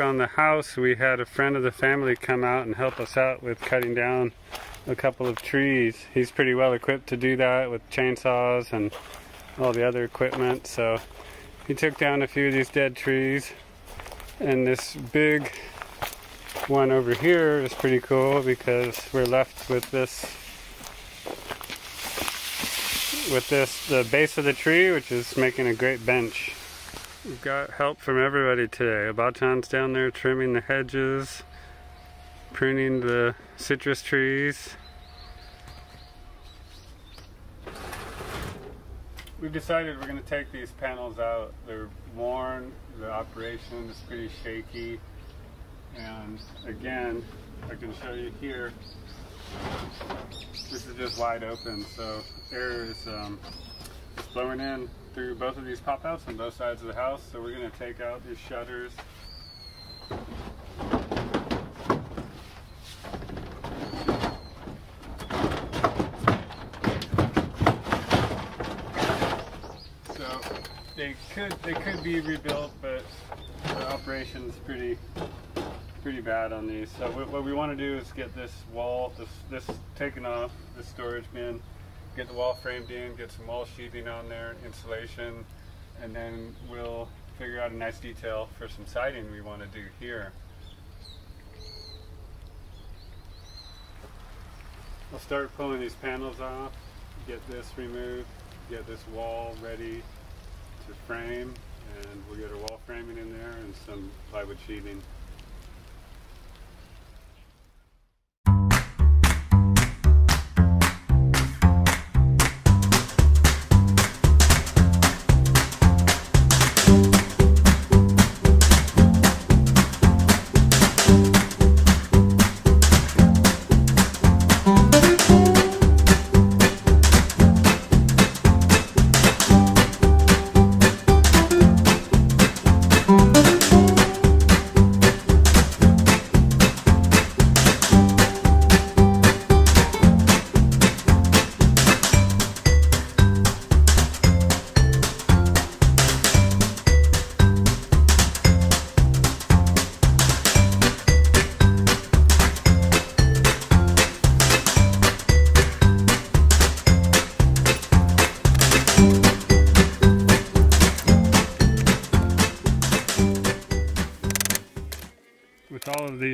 on the house, we had a friend of the family come out and help us out with cutting down a couple of trees. He's pretty well equipped to do that with chainsaws and all the other equipment. So he took down a few of these dead trees. And this big one over here is pretty cool because we're left with this with this the base of the tree which is making a great bench. We've got help from everybody today. Abatan's down there trimming the hedges, pruning the citrus trees. We've decided we're going to take these panels out. They're worn, the operation is pretty shaky, and again, I can show you here, this is just wide open, so air is um, blowing in through both of these pop outs on both sides of the house. So we're going to take out these shutters. So they could they could be rebuilt, but the operation is pretty pretty bad on these. So what we want to do is get this wall, this this taken off, this storage bin, get the wall framed in, get some wall sheathing on there, insulation, and then we'll figure out a nice detail for some siding we want to do here. I'll start pulling these panels off, get this removed, get this wall ready to frame, and we'll get a wall framing in there and some plywood sheathing.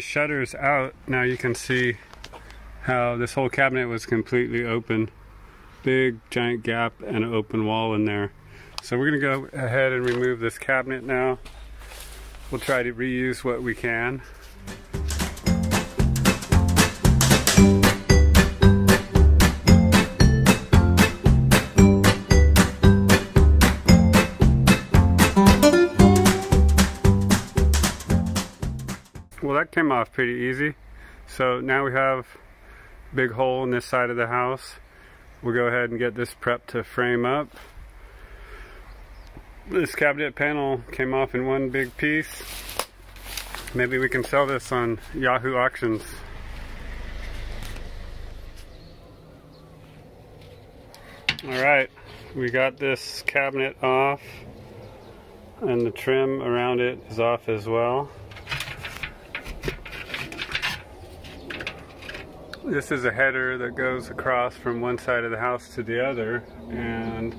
Shutters out, now you can see how this whole cabinet was completely open. Big giant gap and an open wall in there. So we're gonna go ahead and remove this cabinet now. We'll try to reuse what we can. Came off pretty easy. So now we have a big hole in this side of the house. We'll go ahead and get this prepped to frame up. This cabinet panel came off in one big piece. Maybe we can sell this on Yahoo Auctions. All right, we got this cabinet off and the trim around it is off as well. This is a header that goes across from one side of the house to the other and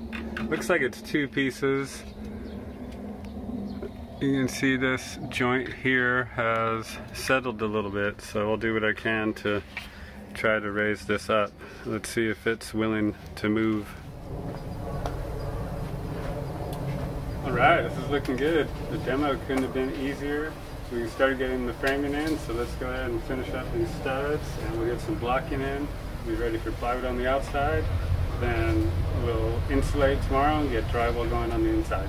looks like it's two pieces. You can see this joint here has settled a little bit so I'll do what I can to try to raise this up. Let's see if it's willing to move. Alright, this is looking good. The demo couldn't have been easier. We started getting the framing in, so let's go ahead and finish up these studs and we'll get some blocking in. Be ready for plywood on the outside. Then we'll insulate tomorrow and get drywall going on the inside.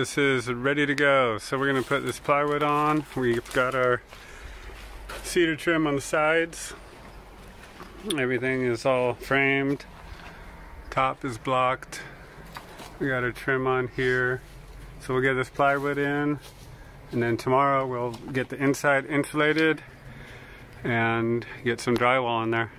This is ready to go. So we're gonna put this plywood on. We've got our cedar trim on the sides. Everything is all framed. Top is blocked. We got our trim on here. So we'll get this plywood in and then tomorrow we'll get the inside insulated and get some drywall in there.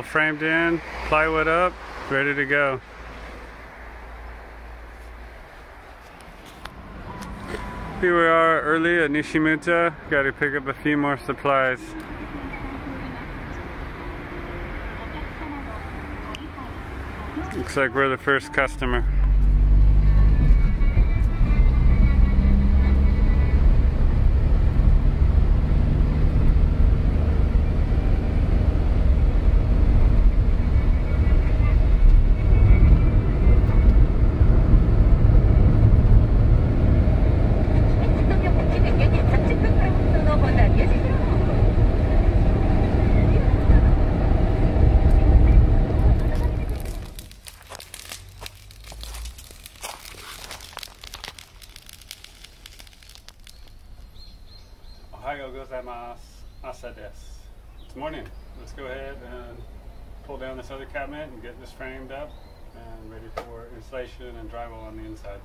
All framed in, plywood up, ready to go. Here we are early at Nishimuta. Got to pick up a few more supplies. Looks like we're the first customer. It's morning. Let's go ahead and pull down this other cabinet and get this framed up and ready for installation and drywall on the inside.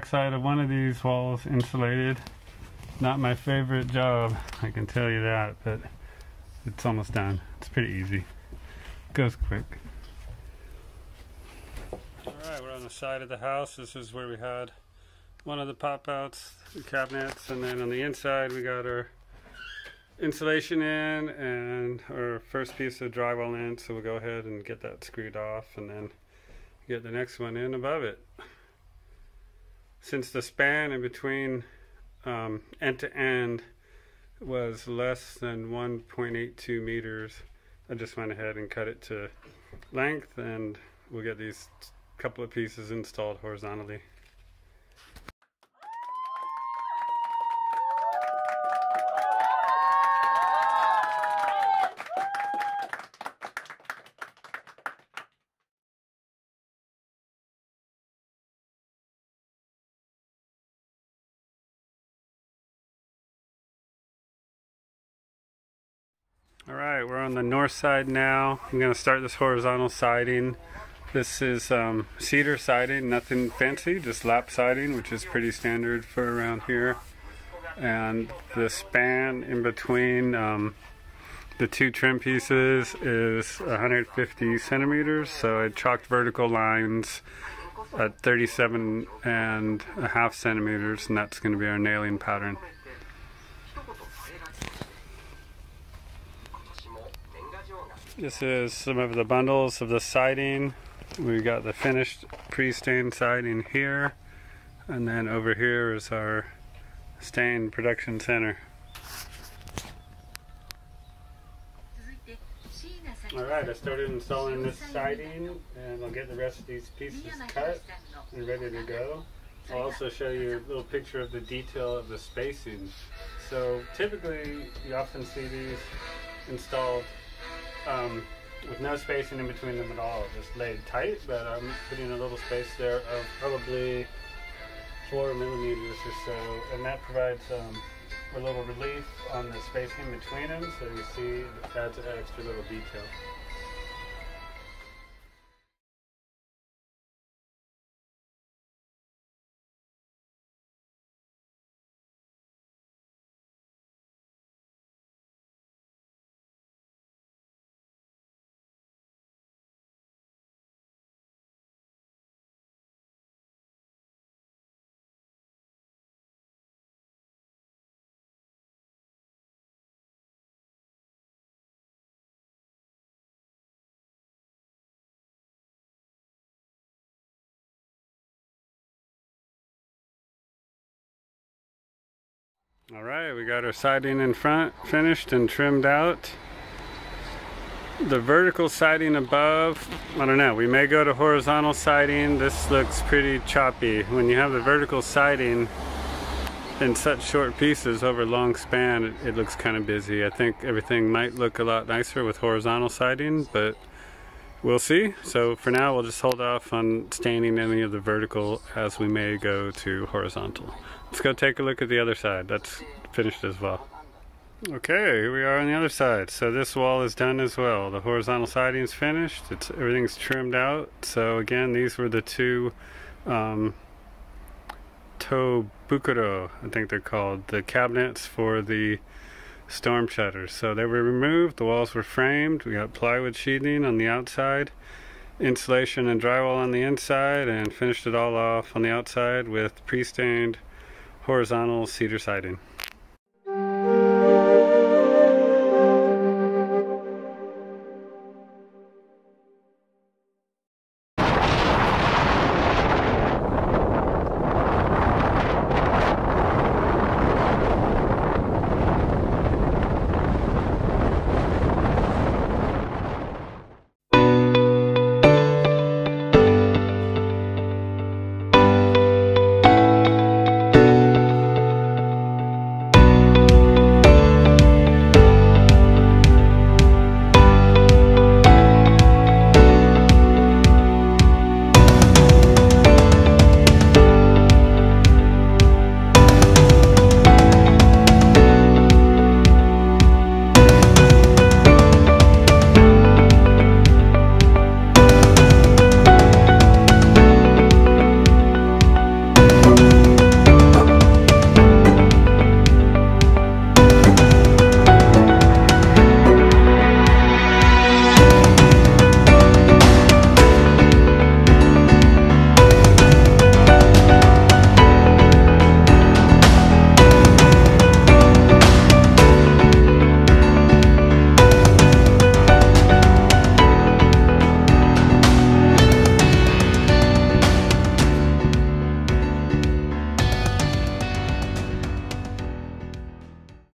Backside of one of these walls insulated. Not my favorite job, I can tell you that, but it's almost done. It's pretty easy. Goes quick. Alright, we're on the side of the house. This is where we had one of the pop outs, the cabinets, and then on the inside we got our insulation in and our first piece of drywall in, so we'll go ahead and get that screwed off and then get the next one in above it since the span in between um, end to end was less than 1.82 meters, I just went ahead and cut it to length and we'll get these couple of pieces installed horizontally. Right, we're on the north side now. I'm gonna start this horizontal siding. This is um, cedar siding, nothing fancy, just lap siding, which is pretty standard for around here. And the span in between um, the two trim pieces is 150 centimeters, so I chalked vertical lines at 37 and a half centimeters, and that's going to be our nailing pattern. This is some of the bundles of the siding. We've got the finished pre-stained siding here, and then over here is our stain production center. Alright, I started installing this siding and I'll get the rest of these pieces cut and ready to go. I'll also show you a little picture of the detail of the spacing. So typically you often see these installed um, with no spacing in between them at all, just laid tight, but I'm putting a little space there of probably four millimeters or so, and that provides um, a little relief on the spacing between them, so you see it adds an extra little detail. All right, we got our siding in front finished and trimmed out. The vertical siding above, I don't know, we may go to horizontal siding. This looks pretty choppy. When you have the vertical siding in such short pieces over long span, it, it looks kind of busy. I think everything might look a lot nicer with horizontal siding, but we'll see. So for now, we'll just hold off on staining any of the vertical as we may go to horizontal. Let's go take a look at the other side. That's finished as well. Okay, here we are on the other side. So this wall is done as well. The horizontal siding is finished. It's everything's trimmed out. So again, these were the two um, Tobukuro, I think they're called, the cabinets for the storm shutters. So they were removed. The walls were framed. We got plywood sheathing on the outside, insulation and drywall on the inside, and finished it all off on the outside with pre-stained horizontal cedar siding.